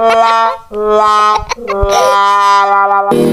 la la la la la